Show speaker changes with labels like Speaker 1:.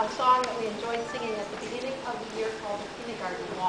Speaker 1: a song that we enjoyed singing at the beginning of the year called Kindergarten.